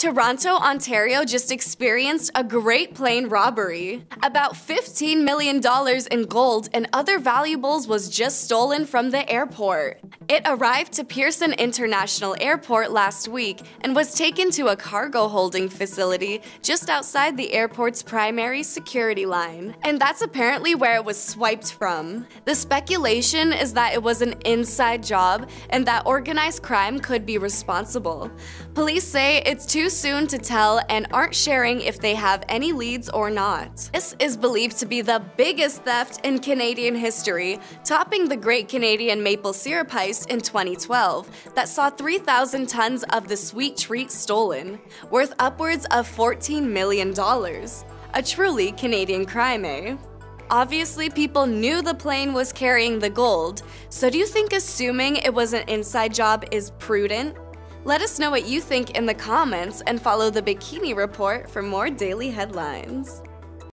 Toronto, Ontario just experienced a great plane robbery. About $15 million in gold and other valuables was just stolen from the airport. It arrived to Pearson International Airport last week and was taken to a cargo holding facility just outside the airport's primary security line. And that's apparently where it was swiped from. The speculation is that it was an inside job and that organized crime could be responsible. Police say it's too soon to tell and aren't sharing if they have any leads or not. This is believed to be the biggest theft in Canadian history, topping the Great Canadian Maple Syrup heist in 2012 that saw 3,000 tons of the sweet treat stolen, worth upwards of $14 million. A truly Canadian crime, eh? Obviously, people knew the plane was carrying the gold, so do you think assuming it was an inside job is prudent? Let us know what you think in the comments and follow the Bikini Report for more daily headlines.